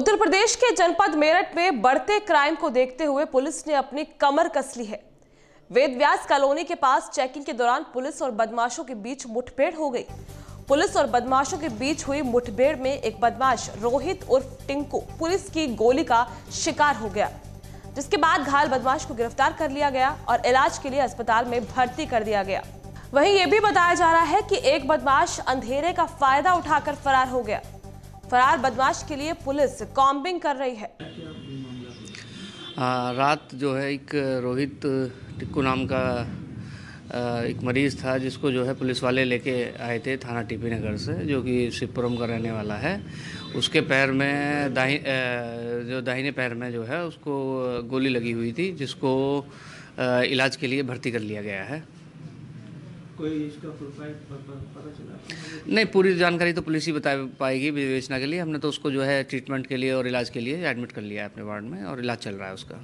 उत्तर प्रदेश के जनपद मेरठ में बढ़ते क्राइम को देखते हुए पुलिस ने अपनी कमर कस ली है। वेदव्यास कॉलोनी के पास चेकिंग के दौरान पुलिस और बदमाशों के बीच मुठभेड़ हो गई। पुलिस और बदमाशों के बीच हुई मुठभेड़ में एक बदमाश, रोहित उर्फ़ टिंकू, पुलिस की गोली का शिकार हो गया, जिसके बाद घायल बदमाश को गिरफ़्तार कर लिया गया और इलाज के लिए अस्पताल में भर्ती कर दिया गया। वहीं ये भी बताया जा रहा है कि एक बदमाश अंधेरे का फ़ायदा उठाकर फरार हो गया। फरार बदमाश के लिए पुलिस कॉम्बिंग कर रही है। आ, रात जो है एक रोहित टिक्कू नाम का एक मरीज़ था जिसको जो है पुलिस वाले लेके आए थे थाना टीपी नगर से जो कि शिवपुरम का रहने वाला है। उसके पैर में दाहि जो दाहिने पैर में जो है उसको गोली लगी हुई थी जिसको इलाज के लिए भर्ती कर लिया गया है। कोई इसका चला? नहीं, पूरी जानकारी तो पुलिस ही बता पाएगी विवेचना के लिए। हमने तो उसको जो है ट्रीटमेंट के लिए और इलाज के लिए एडमिट कर लिया है अपने वार्ड में और इलाज चल रहा है उसका।